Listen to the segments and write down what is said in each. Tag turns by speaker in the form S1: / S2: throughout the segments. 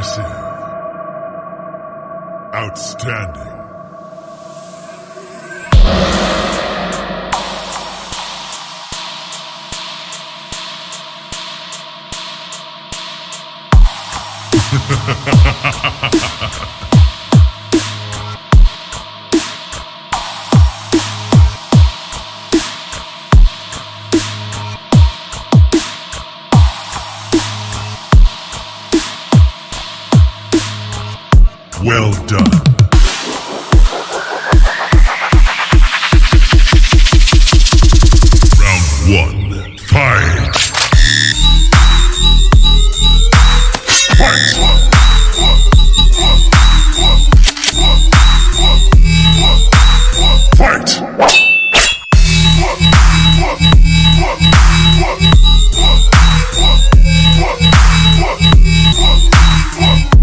S1: Impressive. Outstanding. Well done. Round one.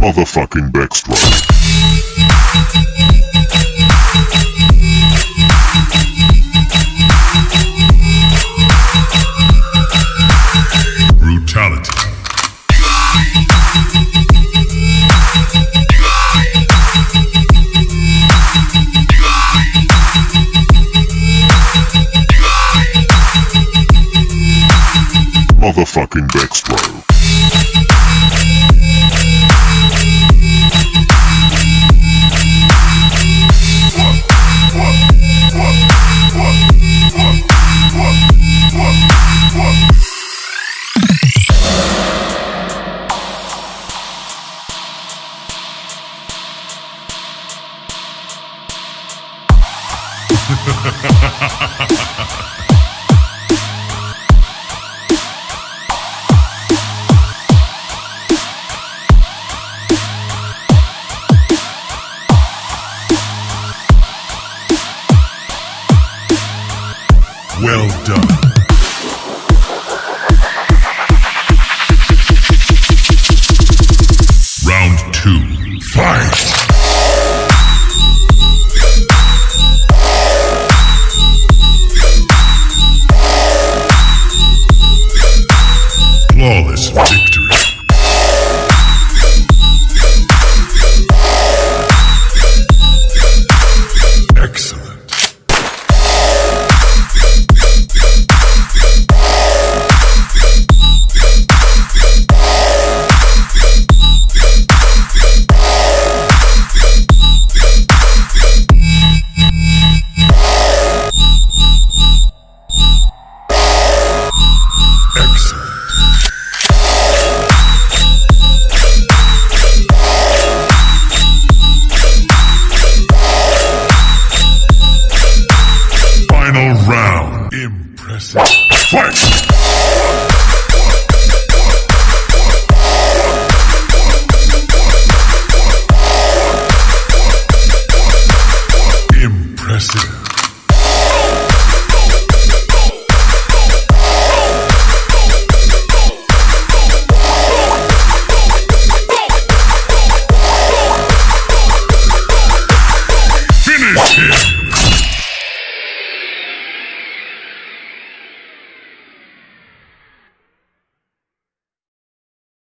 S1: Motherfucking. Brutality. Motherfucking backstroke. Well done. Flawless victory. Excellent. Excellent. Impressive. Fight!